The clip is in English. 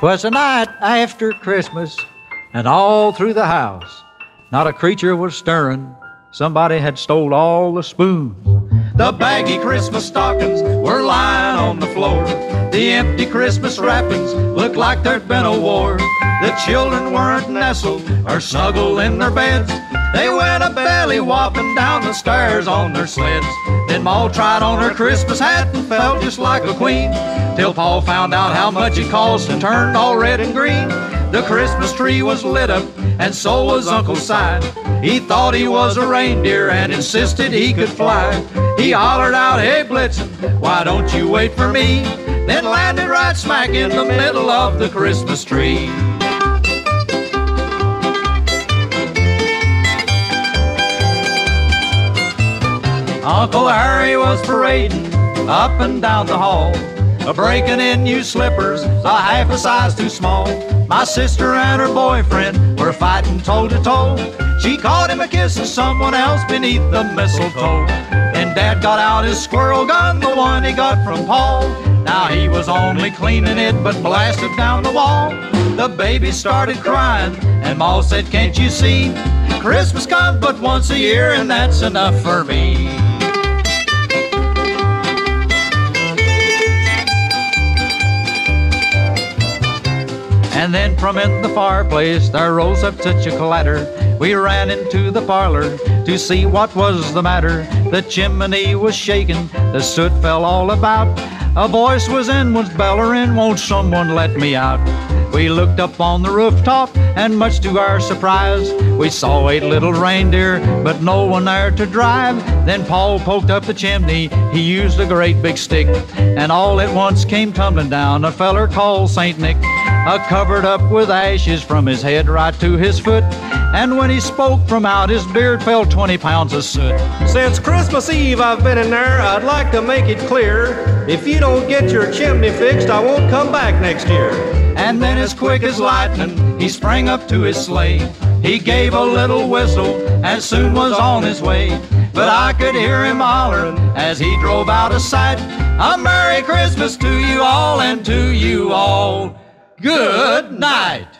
'Twas the night after Christmas, and all through the house, not a creature was stirring. Somebody had stole all the spoons. The baggy Christmas stockings were lying on the floor. The empty Christmas wrappings looked like there'd been a war. The children weren't nestled or snuggled in their beds. They went a belly whopping down the stairs on their sleds. Then Ma tried on her Christmas hat and felt just like a queen. Till Paul found out how much it cost and turned all red and green. The Christmas tree was lit up, and so was Uncle Si. He thought he was a reindeer and insisted he could fly. He hollered out, Hey Blitzen, why don't you wait for me? Then landed right smack in the middle of the Christmas tree. Uncle Harry was parading up and down the hall, a breaking in new slippers, a half a size too small. My sister and her boyfriend were fighting toe to toe. She caught him a kissing someone else beneath the mistletoe. Then Dad got out his squirrel gun, the one he got from Paul. Now he was only cleaning it, but blasted down the wall. The baby started crying, and Ma said, Can't you see? Christmas comes but once a year, and that's enough for me. And then from in the fireplace there rose up such a clatter. We ran into the parlor to see what was the matter. The chimney was shaking, the soot fell all about. A voice was in, was bellering, won't someone let me out? We looked up on the rooftop, and much to our surprise, we saw eight little reindeer, but no one there to drive. Then Paul poked up the chimney, he used a great big stick, and all at once came tumbling down a feller called Saint Nick, a covered up with ashes from his head right to his foot. And when he spoke from out his beard fell 20 pounds of soot. Since Christmas Eve I've been in there, I'd like to make it clear. If you don't get your chimney fixed, I won't come back next year. And then, as quick as lightning, he sprang up to his sleigh. He gave a little whistle and soon was on his way. But I could hear him hollering as he drove out of sight. A Merry Christmas to you all and to you all. Good night.